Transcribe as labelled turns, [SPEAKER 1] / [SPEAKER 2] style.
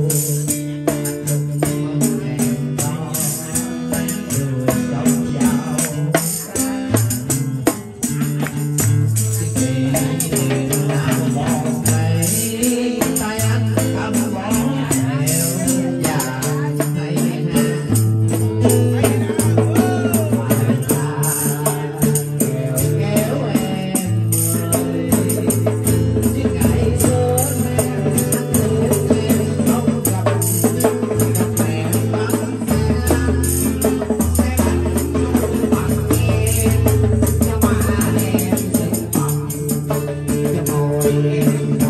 [SPEAKER 1] Oh. Good morning.